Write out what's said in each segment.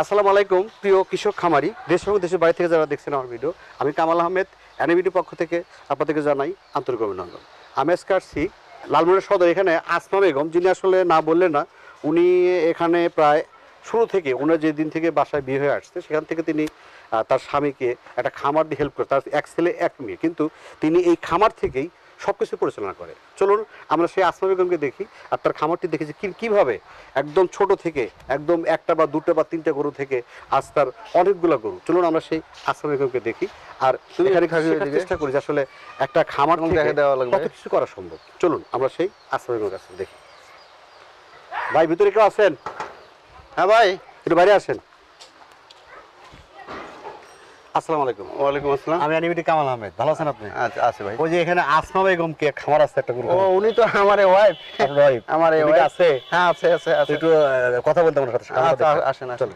আসসালামু আলাইকুম, প্রিয় কৃষক খামারি, দেশ এবং দেশের বাইরে থেকে যারা দেখছেন আমার ভিডিও আমি কামাল আহমেদ অ্যানিভিটির পক্ষ থেকে আপনাদেরকে জানাই আন্তরিক অভিনন্দন। আমি আজকে আসছি লালমনের সদর, এখানে আসমা বেগম, যিনি আসলে না বললেন না, উনি এখানে প্রায় শুরু থেকে ওনার যে দিন থেকে বাসায় বিয়ে হয়ে আসছে, সেখান থেকে তিনি তার স্বামীকে একটা খামার দিয়ে হেল্প করে, তার এক ছেলে, এক মেয়ে। কিন্তু তিনি এই খামার থেকেই সব কিছু পরিচালনা করে। চলুন আমরা সেই আসমা বেগমকে দেখি আর তার খামারটি দেখেছি কীভাবে একদম ছোট থেকে একদম একটা বা দুটো বা তিনটা গরু থেকে আজ তার অনেকগুলো গরু। চলুন আমরা সেই আসমা বেগমকে দেখি আর এখানে চেষ্টা করি যে আসলে একটা খামার থেকে দেখে দেওয়া লাগবে। কত কিছু করা সম্ভব। চলুন আমরা সেই আসমা বেগমের কাছে দেখি। ভাই ভিতরে কেউ আছেন? হ্যাঁ ভাই। একটু বাইরে আসেন। আসসালামু আলাইকুম। ওয়ালাইকুম আসসালাম। আমি অ্যানিমিটি কামাল আহমেদ। ভালো আছেন আপনি? আচ্ছা আছে ভাই। ওই যে এখানে আসমা বেগমকে খামার আছে একটা গরু ও উনি তো আমার ওয়াইফ wife? আমার কি আছে? হ্যাঁ আছে আছে আছে। একটু কথা বলতে আমার সাথে। আচ্ছা, আসেন, আসেন।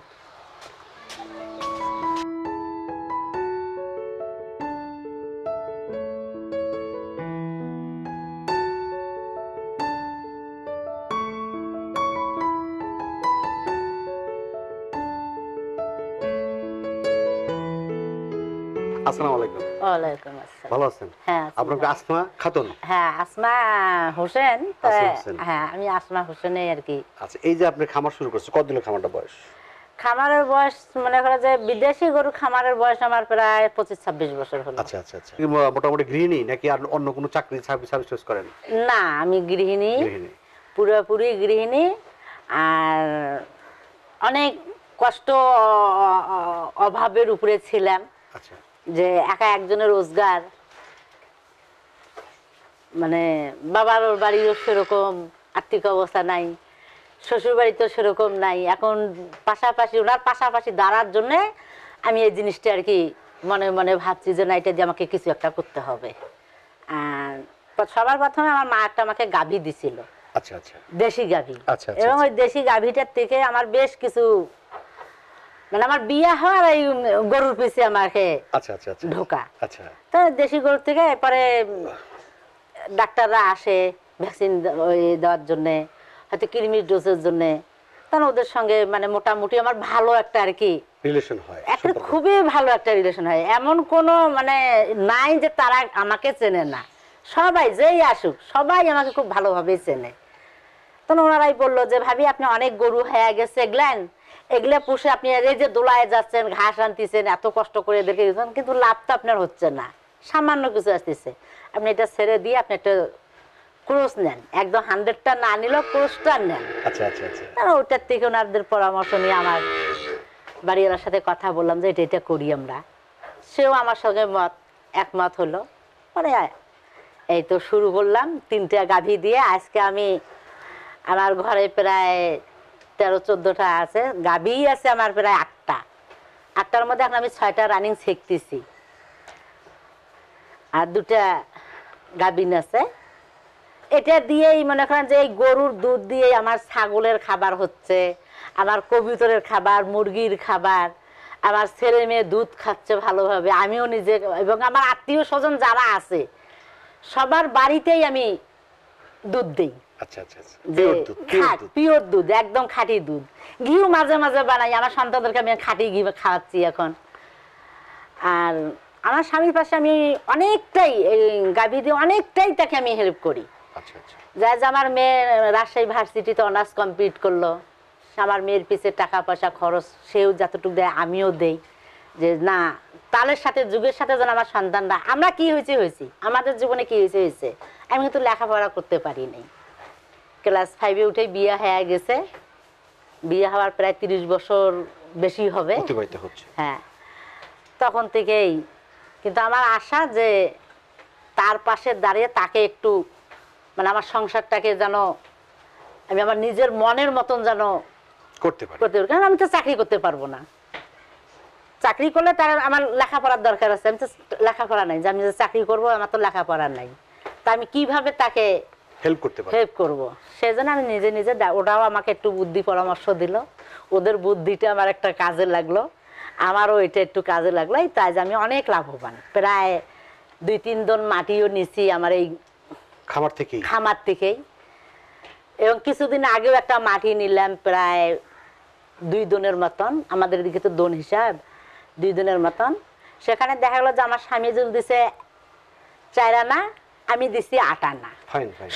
আসসালামু আলাইকুম। ওয়ালাইকুম আসসালাম। ভালো আছেন? হ্যাঁ আপনার আসমা খাতুন? হ্যাঁ আসমা হোসেন। হ্যাঁ আমি আসমা হোসেনে আর কি। আচ্ছা এই যে আপনি খামার শুরু করছেন কতদিনের খামারটা বয়স? খামারের বয়স মনে করো যে বিদেশি গরু খামারের বয়স আমার প্রায় পঁচিশ ছাব্বিশ বছর হলো। আচ্ছা আচ্ছা আচ্ছা। মোটামুটি গৃহিণী নাকি আর অন্য কোনো চাকরি সার্ভিস করেন? না আমি গৃহিণী। পুরোপুরি গৃহিণী আর অনেক কষ্ট অভাবের উপরে ছিলাম। আচ্ছা। যে একা একজনের রোজগার মানে বাবার বাড়িও সেরকম আর্থিক অবস্থা নাই শ্বশুর বাড়িতেও সেরকম নাই। এখন পাশাপাশি ওনার পাশাপাশি দাঁড়ার জন্য আমি এই জিনিসটা আর কি মনে মনে ভাবছি যে না এটা দিয়ে আমাকে কিছু একটা করতে হবে। আর সবার প্রথমে আমার মা একটা আমাকে গাভী দিছিল। আচ্ছা আচ্ছা। দেশি গাভী। আচ্ছা, আচ্ছা, এবং আচ্ছা। ওই দেশি গাভীটার থেকে আমার বেশ কিছু মানে আমার বিয়ে হওয়ার এই গরুর পিছে আমাকে আচ্ছা আচ্ছা আচ্ছা। ঢোকা। আচ্ছা। তো দেশি গরু থেকে এরপরে ডাক্তাররা আসে ভ্যাকসিন দেওয়ার জন্যে হয়তো কৃমির ডোজের জন্যে। তখন ওদের সঙ্গে মানে মোটামুটি আমার ভালো একটা আর কি। রিলেশন হয় একটা খুবই ভালো একটা রিলেশন হয়। এমন কোনো মানে নাই যে তারা আমাকে চেনে না। সবাই যেই আসুক সবাই আমাকে খুব ভালোভাবেই চেনে। তখন ওনারাই বলল যে ভাবি আপনি অনেক গরু হয়ে গেছে এগুলেন এগুলো পুষে আপনি এই যে দোলায় যাচ্ছেন ঘাস আনতেছেন এত কষ্ট করে এদেরকে কিন্তু লাভ তো আপনার হচ্ছে না। সামান্য কিছু আসতেছে। আপনি এটা ছেড়ে দিয়ে আপনি একটা ক্রোশ নেন। একদম হান্ড্রেডটা না নিলেও ক্রোশটা নেন। আচ্ছা আচ্ছা আচ্ছা। ওটার থেকে ওনাদের পরামর্শ নিয়ে আমার বাড়িওয়ালার সাথে কথা বললাম যে এটা এটা করি আমরা। সেও আমার সঙ্গে মত একমত হলো। পরে এই তো শুরু করলাম। তিনটা গাভী দিয়ে আজকে আমি আমার ঘরে প্রায় তেরো, চোদ্দোটা আছে গাভী আছে আমার প্রায় আটটা। আটটার মধ্যে এখন আমি ছয়টা রানিং শিখতেছি। আর দুটা গাভিন আছে। এটা দিয়েই মনে করেন যে এই গরুর দুধ দিয়ে আমার ছাগলের খাবার হচ্ছে, আমার কবুতরের খাবার, মুরগির খাবার, আমার ছেলে মেয়ে দুধ খাচ্ছে ভালোভাবে, আমিও নিজে, এবং আমার আত্মীয় স্বজন যারা আছে, সবার বাড়িতেই আমি দুধ দিই। আচ্ছা আচ্ছা আচ্ছা। দুধ, পিওর দুধ। একদম খাঁটি দুধ। ঘিও মাঝে মাঝে বানাই আমার সন্তানদেরকে আমি খাঁটি ঘি খাওয়াচ্ছি এখন। আর আমার স্বামীর পাশে আমি অনেকটাই গাভী দিয়ে অনেকটাই তাকে আমি হেল্প করি। যা যে আমার মেয়ে রাজশাহী ভার্সিটিতে অনার্স কমপ্লিট করল আমার মেয়ের পিছে টাকা পয়সা খরচ সেও যতটুকু দেয় আমিও দেই। যে না তালের সাথে যুগের সাথে যেন আমার সন্তানরা আমরা কি হয়েছে হয়েছি। আমাদের জীবনে কি হয়েছে হয়েছে। আমি কিন্তু লেখাপড়া করতে পারি নাই। ক্লাস ফাইভে উঠে বিয়ে হয়ে গেছে। বিয়ে হওয়ার প্রায় তিরিশ বছর বেশি হবে। হ্যাঁ। তখন থেকেই কিন্তু আমার আশা যে তার পাশে দাঁড়িয়ে তাকে একটু মানে আমার সংসারটাকে যেন আমি আমার নিজের মনের মতন যেন করতে পারে। করতে পারি। কারণ আমি তো চাকরি করতে পারব না। চাকরি করলে তার আমার লেখাপড়ার দরকার আছে। আমি তো লেখাপড়া নাই। যে আমি যে চাকরি করব আমার তো লেখাপড়া নাই। তা আমি কীভাবে তাকে হেল্প করতে পারে হেল্প করব। সেই জন্য আমি নিজে নিজে ওরাও আমাকে একটু বুদ্ধি পরামর্শ দিল। ওদের বুদ্ধিটা আমার একটা কাজে লাগল। আমারও এটা একটু কাজে লাগল। এই তাই যে আমি অনেক লাভবান। প্রায় দুই তিন দন মাটিও নিছি আমার এই খামার থেকেই। খামার থেকেই। এবং কিছুদিন আগেও একটা মাটি নিলাম প্রায় দুই দিনের মতন। আমাদের দিকে তো দোন হিসাব দুই দিনের মতন। সেখানে দেখা গেলো যে আমার স্বামী জুল দিছে চার আনা আমি দিছি আট আনা।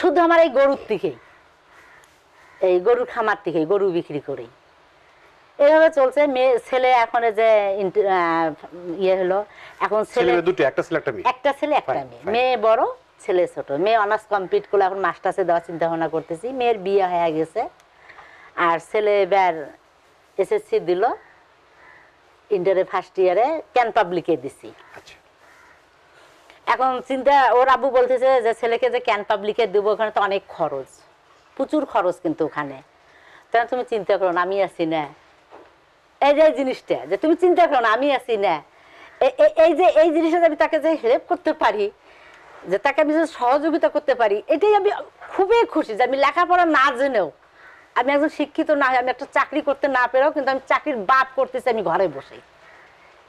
শুধু আমার এই গরুর থেকেই এই গরুর খামার থেকেই গরু বিক্রি করি এইভাবে চলছে মেয়ে ছেলে এখন যে ইয়ে হলো এখন ছেলে দুটো একটা ছেলে একটা মেয়ে। একটা ছেলে একটা মেয়ে। মেয়ে বড় ছেলে ছোট। মেয়ে অনার্স কমপ্লিট করলে এখন মাস্টার্সে দেওয়ার চিন্তা ভাবনা করতেছি। মেয়ের বিয়ে হয়ে গেছে। আর ছেলে এবার এসএসসি দিল। ইন্টারে ফার্স্ট ইয়ারে ক্যান পাবলিকে দিছি। এখন চিন্তা, ওর আব্বু বলতেছে যে ছেলেকে যে ক্যান পাবলিকে দেবো, ওখানে তো অনেক খরচ। প্রচুর খরচ কিন্তু ওখানে। তাহলে তুমি চিন্তা করো না, আমি আছি না। এই যে জিনিসটা, যে তুমি চিন্তা করো না, আমি আছি না। এই যে, এই জিনিসটা আমি তাকে যে হেল্প করতে পারি, যে তাকে আমি যে সহযোগিতা করতে পারি, এটাই আমি খুবই খুশি যে আমি লেখাপড়া না জেনেও, আমি একজন শিক্ষিত না আমি একটা চাকরি করতে না পেরেও কিন্তু আমি চাকরির বাপ করতেছি, আমি ঘরে বসে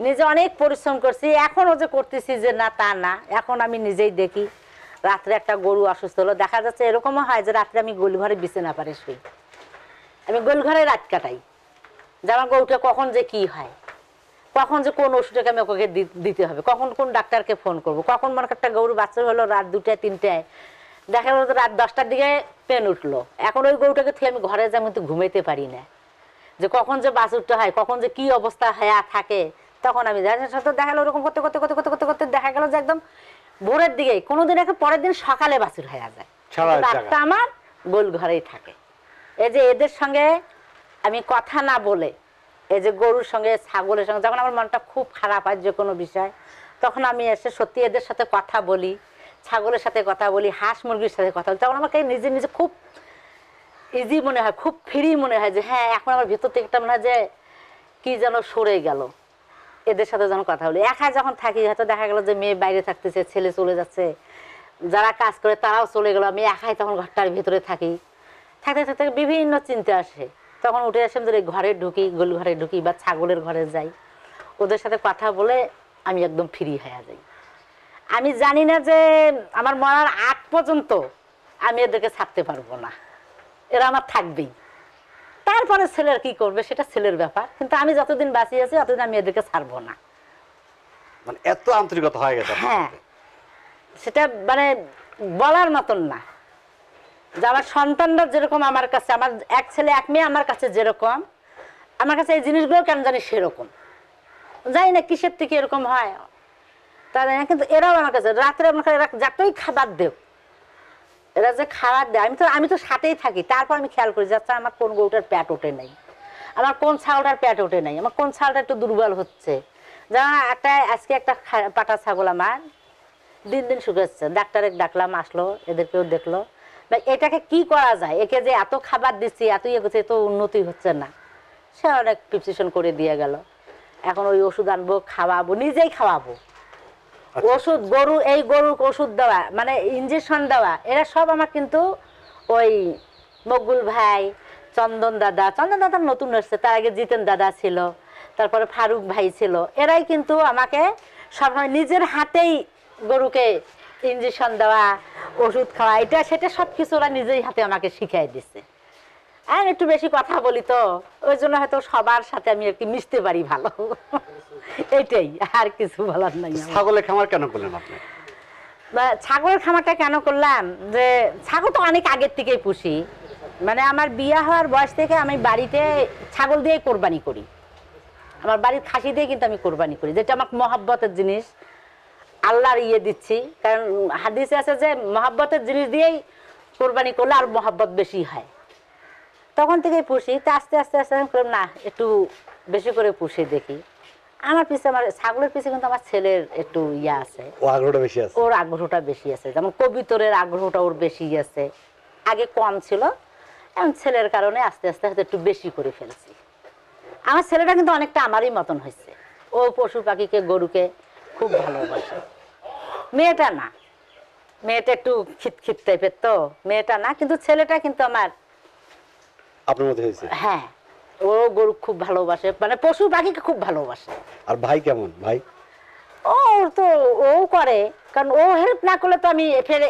নিজে অনেক পরিশ্রম করছি, এখনও যে করতেছি যে না তা না, এখন আমি নিজেই দেখি, রাত্রে একটা গরু অসুস্থ হলো, দেখা যাচ্ছে এরকমও হয় যে রাত্রে আমি গোল ঘরে বিছানা পারে শুই। আমি গোল ঘরে রাত কাটাই, যে আমার গরুটা কখন যে কি হয়, কখন যে কোন ওষুধটাকে আমি ওকে দিতে হবে, কখন কোন ডাক্তারকে ফোন করব, কখন মনে একটা গরু বাচ্চা হলো রাত দুটায় তিনটায়, দেখা গেলো তো রাত দশটার দিকে পেন উঠল, এখন ওই গরুটাকে থেকে আমি ঘরে যাই কিন্তু ঘুমাইতে পারি না, যে কখন যে বাছুরটা হয়, কখন যে কি অবস্থা হয়ে থাকে তখন আমি দেখা সাথে দেখা গেলো ওরকম করতে করতে করতে করতে করতে করতে দেখা গেলো যে একদম ভোরের দিকে কোনোদিন এখন পরের দিন সকালে বাছুর হয়ে যায়। রাতটা আমার গোল ঘরেই থাকে। এই যে এদের সঙ্গে আমি কথা না বলে এই যে গরুর সঙ্গে ছাগলের সঙ্গে যখন আমার মনটা খুব খারাপ হয় যে কোনো বিষয় তখন আমি এসে সত্যি এদের সাথে কথা বলি ছাগলের সাথে কথা বলি হাঁস মুরগির সাথে কথা বলি। তখন আমাকে নিজে নিজে খুব ইজি মনে হয় খুব ফ্রি মনে হয় যে হ্যাঁ এখন আমার ভিতর থেকে একটা মনে হয় যে কি যেন সরে গেল। এদের সাথে যখন কথা বলি। একা যখন থাকি, হয়তো দেখা গেল যে মেয়ে বাইরে থাকতেছে, ছেলে চলে যাচ্ছে। যারা কাজ করে, তারাও চলে গেল। আমি একাই তখন ঘরটার ভিতরে থাকি। থাকতে থাকতে বিভিন্ন চিন্তা আসে। তখন উঠে আসে যে ঘরে ঢুকি, গোল ঘরে ঢুকি বা ছাগলের ঘরে যাই। ওদের সাথে কথা বলে আমি একদম ফ্রি হয়ে যাই। আমি জানি না যে আমার মরার আগ পর্যন্ত আমি এদেরকে ছাড়তে পারব না। এরা আমার থাকবেই। তারপরে ছেলের কি করবে? সেটা ছেলের ব্যাপার। কিন্তু আমি যতদিন বাঁচিয়ে আছি ততদিন আমি এদেরকে ছাড়বো না। মানে এত আন্তরিকতা হয়ে গেছে হ্যাঁ। সেটা মানে বলার মতন না। যে আমার সন্তানরা যেরকম আমার কাছে আমার এক ছেলে এক মেয়ে আমার কাছে যেরকম আমার কাছে এই জিনিসগুলো কেন জানি সেরকম। জানি না কিসের থেকে এরকম হয়। তা না, কিন্তু এরাও আমার কাছে রাত্রে আমার এরা যতই খাবার দেব এরা যে খাবার দেয়, আমি তো আমি তো সাথেই থাকি। তারপর আমি খেয়াল করি যাচ্ছে আমার কোন গরুটার প্যাট ওঠে নাই? আমার কোন ছাগলটার প্যাট ওঠে নাই? আমার কোন ছাগলটা একটু দুর্বল হচ্ছে? যেমন একটা, আজকে একটা পাটা ছাগল আমার, দিন দিন শুকাচ্ছে ডাক্তারে ডাকলাম, আসলো, এদেরকেও দেখল। বা এটাকে কি করা যায়? একে যে এত খাবার দিচ্ছি, এত ইয়ে করছে তো উন্নতি হচ্ছে না। সে অনেক প্রিপসিশন করে দিয়ে গেল। এখন ওই ওষুধ আনব, খাওয়াবো, নিজেই খাওয়াবো। ওষুধ, গরু, এই গরুর ওষুধ দেওয়া মানে ইঞ্জেকশন দেওয়া, এরা সব আমার কিন্তু ওই মকবুল ভাই, চন্দন দাদা চন্দন দাদা নতুন এসছে, তার আগে জিতেন দাদা ছিল, তারপরে ফারুক ভাই ছিল, এরাই কিন্তু আমাকে সবসময় নিজের হাতেই গরুকে ইঞ্জেকশন দেওয়া, ওষুধ খাওয়া, এটা সেটা সব কিছু ওরা নিজেই হাতে আমাকে শিখাই দিচ্ছে আর একটু বেশি কথা বলি তো, ওই জন্য হয়তো সবার সাথে আমি আর কি মিশতে পারি ভালো। এইটাই আর কিছু বলার নাই ছাগলের খামার কেন করলেন আপনি? ছাগলের খামারটা কেন করলাম? যে ছাগল তো অনেক আগের থেকেই পুষি। মানে আমার বিয়ে হওয়ার বয়স থেকে আমি বাড়িতে ছাগল দিয়ে কোরবানি করি। আমার বাড়ির খাসি দিয়ে কিন্তু আমি কোরবানি করি যেটা আমার মহাব্বতের জিনিস। আল্লাহর ইয়ে দিচ্ছি কারণ হাদিসে আছে যে মহাব্বতের জিনিস দিয়েই কোরবানি করলে আর মহাব্বত বেশি হয়। তখন থেকেই পুষি তা আস্তে আস্তে আস্তে আমি করলাম না একটু বেশি করে পুষে দেখি। আমার পিছে আমার ছাগলের পিছে কিন্তু আমার ছেলের একটু ইয়ে আছে। ও আগ্রহটা বেশি আছে? ওর আগ্রহটা বেশি আছে। যেমন কবিতরের আগ্রহটা ওর বেশি আছে। আগে কম ছিল এখন ছেলের কারণে আস্তে আস্তে হয়তো একটু বেশি করে ফেলছি। আমার ছেলেটা কিন্তু অনেকটা আমারই মতন হয়েছে। ও পশু পাখিকে গরুকে খুব ভালোবাসে। মেয়েটা না। মেয়েটা একটু খিটখিট টাইপের তো। মেয়েটা না কিন্তু ছেলেটা কিন্তু আমার আপনার মধ্যে হয়েছে? হ্যাঁ। ও গরু খুব ভালোবাসে মানে পশু পাখিকে খুব ভালোবাসে। আর ভাই কেমন? ভাই? ও তো ও করে কারণ ও হেল্প না করলে তো আমি ফের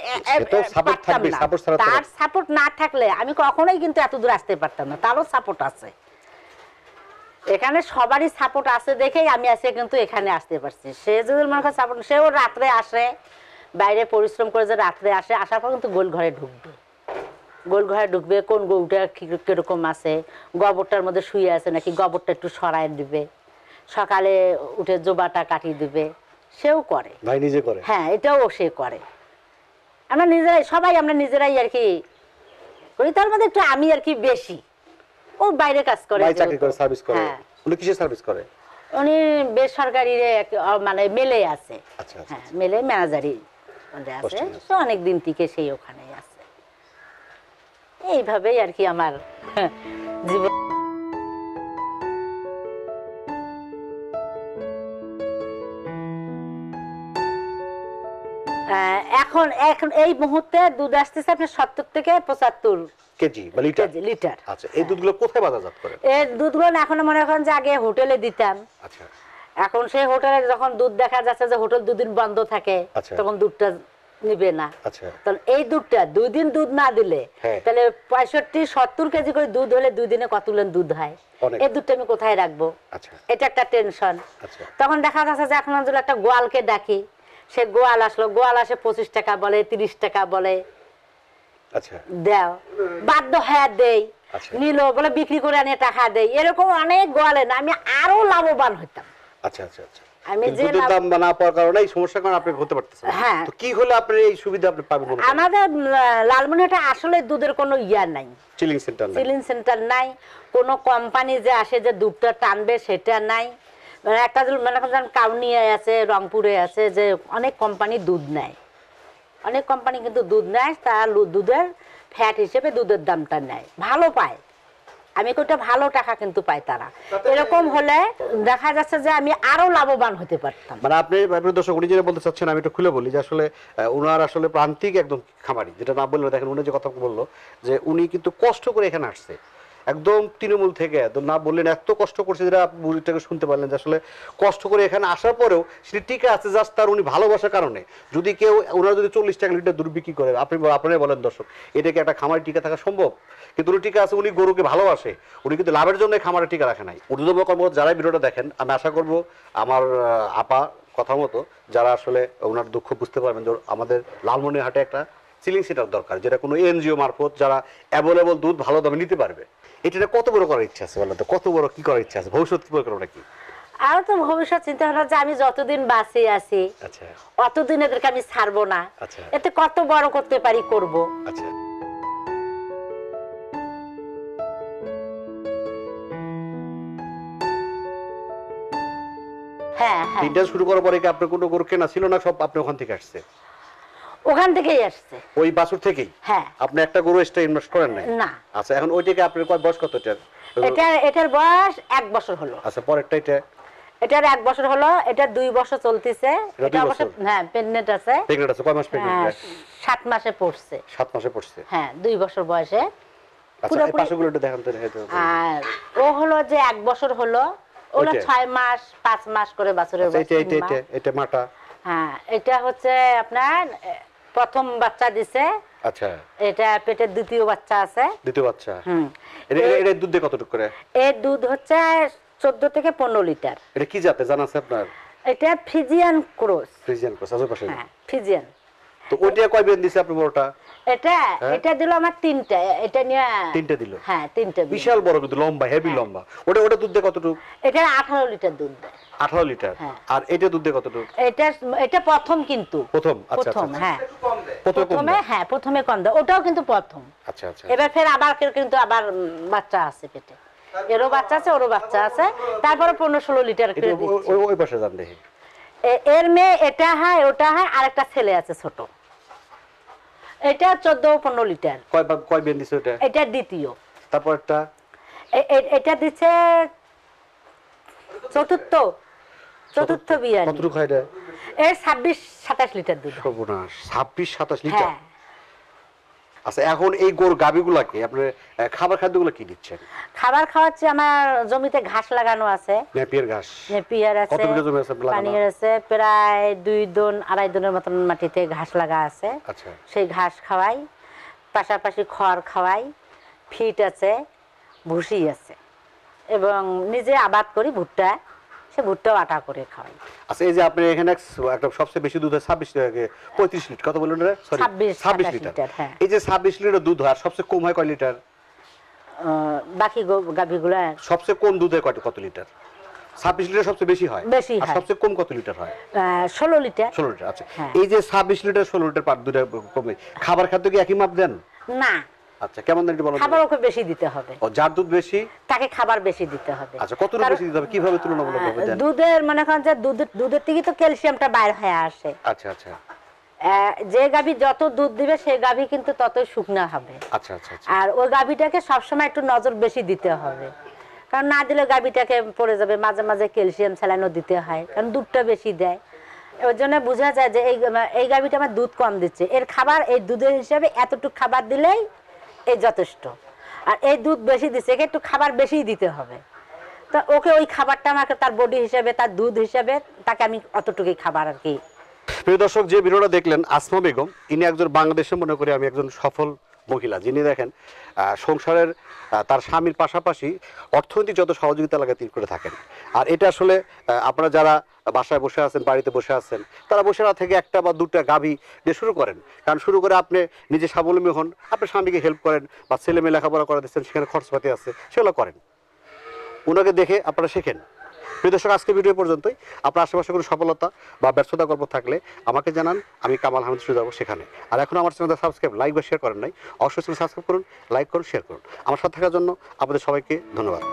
পারতাম না। তার সাপোর্ট না থাকলে আমি কখনোই কিন্তু এত দূর আসতে পারতাম না তারও সাপোর্ট আছে। এখানে সবারই সাপোর্ট আছে দেখেই আমি আজকে কিন্তু এখানে আসতে পারছি। সে যদি মনে করে সাপোর্ট সেও রাত্রে আসে বাইরে পরিশ্রম করে যে রাত্রে আসে আসার পর কিন্তু গোল ঘরে ঢুকবে। গোল ঘরে ঢুকবে কোন গরুটা কীরকম আছে? গোবরটার মধ্যে শুয়ে আছে নাকি গোবরটা একটু সরাই দিবে? সকালে উঠে জোবাটা কাটিয়ে দিবে। সেও করে। ভাই নিজে করে? হ্যাঁ এটাও সে করে। আমরা নিজেরাই সবাই আমরা নিজেরাই আর কি করি। তার মধ্যে একটু আমি আর কি বেশি। ও বাইরে কাজ করে ভাই চাকরি করে সার্ভিস করে। হ্যাঁ। উনি কিসের সার্ভিস করে? উনি বেসরকারি মানে মেলে আছে। আচ্ছা আচ্ছা হ্যাঁ মেলে ম্যানেজারি আছে। তো অনেক দিন থেকে সেই ওখানে। এইভাবেই আর কি আমার জীবন। এখন এখন এই মুহূর্তে দুধ আসতেছে আপনার সত্তর থেকে পঁচাত্তর কেজি বা লিটার? আচ্ছা এই দুধগুলো কোথায় বাজারজাত করেন? এর দুধগুলো না এখন মনে করেন যে আগে হোটেলে দিতাম। আচ্ছা। এখন সেই হোটেলে যখন দুধ দেখা যাচ্ছে যে হোটেল দুদিন বন্ধ থাকে আচ্ছা। তখন দুধটা নিবে না। আচ্ছা। তাহলে এই দুধটা দুই দিন দুধ না দিলে হ্যাঁ। তাহলে পঁয়ষট্টি সত্তর কেজি করে দুধ হলে দুই দিনে কতগুলো দুধ হয়? এই দুধটা আমি কোথায় রাখব? আচ্ছা। এটা একটা টেনশন আচ্ছা। তখন দেখা যাচ্ছে যে এখন একটা গোয়ালকে ডাকি। সে গোয়াল আসলো গোয়াল আসে পঁচিশ টাকা বলে তিরিশ টাকা বলে। আচ্ছা। দেও। বাধ্য হ্যাঁ দেই। নিল বলে বিক্রি করে আনিয়ে টাকা দেই। এরকম অনেক গোয়ালে না আমি আরও লাভবান হইতাম। আচ্ছা আচ্ছা আচ্ছা। আমি যে দুধের লাভ- দাম না পাওয়ার কারণে এই সমস্যার কারণে আপনি হতে পারতেছেন হ্যাঁ। তো কি হলে আপনি এই সুবিধা আপনি পাবেন আমাদের লালমনিহাটে আসলে দুধের কোনো নাই। চিলিং সেন্টার নাই। সিলিং সেন্টার নাই। কোনো কোম্পানি যে আসে যে দুধটা টানবে সেটা নাই। মানে একটা মনে কাউনিয়ায় আছে রংপুরে আছে যে অনেক কোম্পানি দুধ নেয়। অনেক কোম্পানি কিন্তু দুধ নেয় তারা দুধের ফ্যাট হিসেবে দুধের দামটা নেয়। ভালো পায়। আমি কোটা ভালো টাকা কিন্তু পাই তারা। এরকম হলে দেখা যাচ্ছে যে আমি আরও লাভবান হতে পারতাম। মানে আপনি আপনি দর্শক উনি যেটা বলতে চাচ্ছেন আমি একটু খুলে বলি যে আসলে উনার আসলে প্রান্তিক একদম খামারি। যেটা না বললে দেখেন উনি যে কথা বলল যে উনি কিন্তু কষ্ট করে এখানে আসছে। একদম তৃণমূল থেকে একদম না বললেন এত কষ্ট করছে যেটা বুড়িটাকে শুনতে পারলেন যে আসলে কষ্ট করে এখানে আসার পরেও সেটি টিকে আছে জাস্ট তার উনি ভালোবাসার কারণে। যদি কেউ, ওনার যদি চল্লিশ টাকা লিটার দুধ বিক্রি করে, আপনি আপনারাই বলেন দর্শক এটা কি একটা খামারে টিকে থাকা সম্ভব? কিন্তু উনি টিকে আছে, উনি গরুকে ভালোবাসে, উনি কিন্তু লাভের জন্য খামারে টিকে রাখে নাই। ঊর্ধ্বতম কর্মকর্তা যারা এই ভিডিওটা দেখেন, আমি আশা করব আমার আপা কথা মতো, যারা আসলে ওনার দুঃখ বুঝতে পারবেন যে আমাদের লালমনিরহাটে একটা সিলিং সেটার দরকার, যেটা কোনো এনজিও মারফত যারা অ্যাভেলেবল দুধ ভালো দামে নিতে পারবে। এটা কত বড় করার ইচ্ছা আছে বলেন তো? কত বড় কি করার ইচ্ছা আছে? ভবিষ্যৎ কি পরিকল্পনা কি আর তো ভবিষ্যৎ চিন্তা ভাবনা যে আমি যতদিন বাঁচে আছি আচ্ছা। অতদিন এদেরকে আমি ছাড়বো না। আচ্ছা। এতে কত বড় করতে পারি করব। আচ্ছা। হ্যাঁ হ্যাঁ। শুরু করার পরে কি আপনার কোনো গরু কেনা ছিল না সব আপনি ওখান থেকে আসছে ওখান থেকেই আসছে। ওই বাছুর থেকেই? হ্যাঁ। আপনি একটা গরু এক্সট্রা ইনভেস্ট করেন নাই? না। আচ্ছা এখন ওইটাকে আপনার কয় বয়স কত এটার? এটা এটার বয়স এক বছর হলো। আচ্ছা পরেরটা এটা? এটার এক বছর হলো এটা দুই বছর চলতেছে। এটা অবশ্য হ্যাঁ প্রেগনেন্ট আছে। প্রেগনেন্ট আছে কয় মাস হ্যাঁ, প্রেগনেন্ট সাত মাসে পড়ছে। সাত মাসে পড়ছে? হ্যাঁ দুই বছর বয়সে। আচ্ছা পুরোপুরি- একটু দেখান তো আর ও হলো যে এক বছর হলো ওগুলো ছয় মাস পাঁচ মাস করে বছরের এটা এটা এটা মাটা? হ্যাঁ এটা হচ্ছে আপনার প্রথম বাচ্চা দিছে। আচ্ছা। এটা পেটের দ্বিতীয় বাচ্চা আছে। দ্বিতীয় বাচ্চা। হুম। এটা এটা দুধ দিয়ে কতটুকু করে? এর দুধ হচ্ছে চোদ্দ থেকে পনেরো লিটার। এটা কি জাতে জানা আছে আপনার? এটা ফিজিয়ান ক্রস। ফিজিয়ান ক্রস আছে পাশে হ্যাঁ ফিজিয়ান। তো ওইটা কয় বেন দিছে আপনি বড়টা? এটা হ্যাঁ? এটা দিল আমার তিনটা এটা নিয়ে তিনটে দিল? হ্যাঁ তিনটা বিশাল বড় কিন্তু লম্বা হেভি হ্যাঁ। লম্বা। ওটা ওটা দুধ দিয়ে কতটুকু? এটা আঠারো লিটার দুধ দেয়। আঠারো লিটার? হ্যাঁ। আর এটা দুধ দিয়ে কতটুকু? এটা এটা প্রথম কিন্তু। প্রথম? আচ্ছা আচ্ছা প্রথম আচ্ছা। হ্যাঁ। প্রথমে। হ্যাঁ প্রথমে কম দেয়। ওটাও কিন্তু প্রথম। আচ্ছা আচ্ছা এবার ফের আবার কিন্তু আবার বাচ্চা আছে পেটে। এরও বাচ্চা আছে ওরও বাচ্চা আছে। তারপরে পনেরো ষোলো লিটার এটা করে ওই- দিচ্ছে। ওই- ওই পাশে যান দেখি। এর মেয়ে এটা হয় ওটা হয় আর একটা ছেলে আছে ছোট। এটা চোদ্দ পনেরো লিটার। কয় কয় বেন দিছে এটা এটা দ্বিতীয়। তারপর একটা? এটা দিচ্ছে চতুর্থ চতুর্থ। বিয়ানি। কতটুকু হয় এটা? এর ছাব্বিশ সাতাশ লিটার দুধ। সর্বনাশ ছাব্বিশ সাতাশ লিটার? হ্যাঁ। আচ্ছা এখন এই গরু গাবিগুলাকে আপনার আহ, খাবার খাদ্যগুলো কি দিচ্ছেন? খাবার খাওয়াচ্ছি আমার জমিতে ঘাস লাগানো আছে। নেপিয়ার ঘাস। নেপিয়ার আছে কত বিঘা জমি আছে? পানির আছে প্রায় দুই দন আড়াই দনের মতন মাটিতে ঘাস লাগা আছে। আচ্ছা। সেই ঘাস খাওয়াই পাশাপাশি খড় খাওয়াই ফিট আছে ভুসি আছে। এবং নিজে আবাদ করি ভুট্টা। সে ভুট্টাও আটা করে খাওয়াই। আচ্ছা এই যে আপনি এখানে একটা সবচেয়ে বেশি দুধ হয় ছাব্বিশ পঁয়ত্রিশ লিটার। কত বললেন সরি ছাব্বিশ লিটার। হ্যাঁ। এই যে ছাব্বিশ লিটার দুধ হয় সবচেয়ে কম হয় কয় লিটার? বাকি গাভীগুলো সবচেয়ে কম দুধ হয় কত- লিটার? ছাব্বিশ লিটার সবচেয়ে বেশি হয়? বেশি আর হয়। সবচেয়ে কম কত লিটার হয়? ষোলো লিটার। ষোলো লিটার আচ্ছা। হ্যাঁ। এই যে ছাব্বিশ লিটার ষোলো লিটার পার দুধের কমে খাবার খাদ্য কি একই মাপ দেন? না। আচ্ছা কেমন একটু? খাবার ওকে বেশি দিতে হবে। ও যার দুধ বেশি? তাকে খাবার বেশি দিতে হবে। আচ্ছা কতটুকু বেশি দিতে হবে? কীভাবে তুলনামূলক ভাবে দেন? দুধের মনে করেন যে দুধের দুধের থেকে তো ক্যালসিয়ামটা বাইর হয়ে আসে। আচ্ছা আচ্ছা। যে গাভী যত দুধ দিবে সেই গাভী কিন্তু ততই শুকনা হবে। আচ্ছা আচ্ছা আচ্ছা। আর ওই গাভীটাকে সবসময় একটু নজর বেশি দিতে হবে। কারণ না দিলে গাভীটাকে পড়ে যাবে মাঝে মাঝে ক্যালসিয়াম স্যালাইনও দিতে হয় কারণ দুধটা বেশি দেয়। ওই জন্য বোঝা যায় যে এই এই গাভীটা আমার দুধ কম দিচ্ছে। এর খাবার এই দুধের হিসাবে এতটুকু খাবার দিলেই এই যথেষ্ট। আর এই দুধ বেশি দিচ্ছে একে একটু খাবার বেশি দিতে হবে। তো ওকে ওই খাবারটা আমাকে তার বডি হিসেবে, তার দুধ হিসেবে, তাকে আমি অতটুকুই খাবার আর কি প্রিয় দর্শক, যে ভিডিওটা দেখলেন, আসমা বেগম, ইনি একজন বাংলাদেশে মনে করি আমি একজন সফল মহিলা। যিনি দেখেন সংসারের তার স্বামীর পাশাপাশি অর্থনৈতিক যত সহযোগিতা লাগে তিনি করে থাকেন। আর এটা আসলে আপনারা যারা বাসায় বসে আছেন, বাড়িতে বসে আছেন, তারা বসে না থেকে একটা বা দুটা গাভী দিয়ে শুরু করেন। কারণ শুরু করে আপনি নিজে স্বাবলম্বী হন আপনার স্বামীকে হেল্প করেন বা ছেলে মেয়ে লেখাপড়া করে দিচ্ছেন, সেখানে খরচপাতি আছে, সেগুলো করেন। ওনাকে দেখে আপনারা শেখেন। প্রিয় দর্শক আজকে ভিডিও পর্যন্তই। আপনার আশেপাশে কোনো সফলতা বা ব্যর্থতা গল্প থাকলে আমাকে জানান, আমি কামাল আহমেদ শুরু যাব সেখানে। আর এখন আমার চ্যানেলটা সাবস্ক্রাইব, লাইক বা শেয়ার করেন নাই, অবশ্যই সাবস্ক্রাইব করুন, লাইক করুন, শেয়ার করুন। আমার সাথে থাকার জন্য আপনাদের সবাইকে ধন্যবাদ।